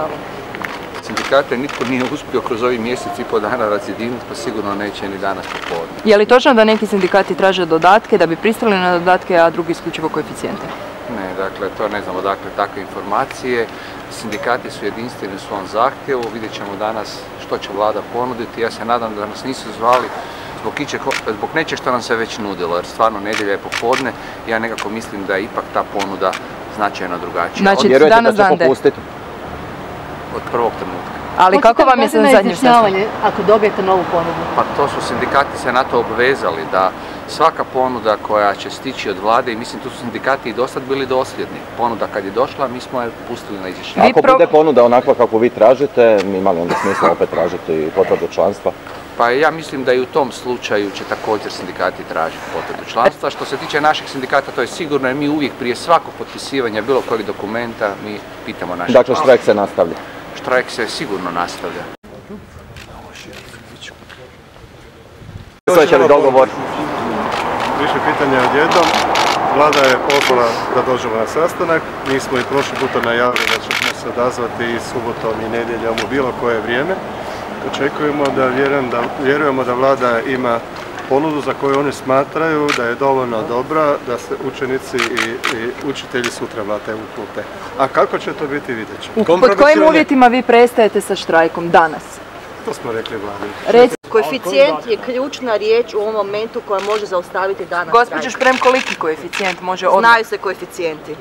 stavom? Sindikate nitko nije uspio kroz ovih mjesec i pol dana razjediniti, pa sigurno neće ni danas popodne. Je li točno da neki sindikati traže dodatke da bi pristali na dodatke, a drugi isključivo koeficijente? Ne, dakle, to ne znamo dakle takve informacije. Sindikati su jedinstveni u svom zahtjevu, vidjet ćemo danas što će vlada ponuditi. Ja se nadam da nas nisu zvali zbog, ičeg, zbog nečeg što nam se već nudilo, jer stvarno nedjelja je popodne. Ja nekako mislim da je ipak ta ponuda značajno drugačija Znači, od, danas da će popustiti? Od prvog trenutka. Ali kako vam je sastanku? izjašnjavanje ako dobijete novu ponudu? Pa to su sindikati se na to obvezali da svaka ponuda koja će stići od vlade i mislim tu su sindikati i dosad bili dosljedni. Ponuda kad je došla mi smo je pustili na izjašnjavanje. Ako pro- bude ponuda onakva kako vi tražite, ima li onda smisla opet tražiti potvrdu članstva? Pa ja mislim da i u tom slučaju će također sindikati tražiti potvrdu članstva. Što se tiče naših sindikata to je sigurno jer mi uvijek prije svakog potpisivanja bilo kojeg dokumenta mi pitamo naše Dakle, štrajk se nastavlja. Štrajk se sigurno nastavlja. Sve li dogovor? Više pitanja odjednom. Vlada je pozvala da dođemo na sastanak. Mi smo i prošli puta najavili da ćemo se odazvati i subotom i nedjeljom u bilo koje vrijeme. Očekujemo da, vjerujem da vjerujemo da vlada ima ponudu za koju oni smatraju da je dovoljno dobra da se učenici i, i učitelji sutra vrate u klupe. A kako će to biti vidjet ćemo. Pod kojim uvjetima vi prestajete sa štrajkom danas? To smo rekli vladi. Reci, Koeficijent je ključna riječ u ovom momentu koja može zaustaviti danas gospođo. Šprem, koliki koeficijent može odmah? Znaju se koeficijenti.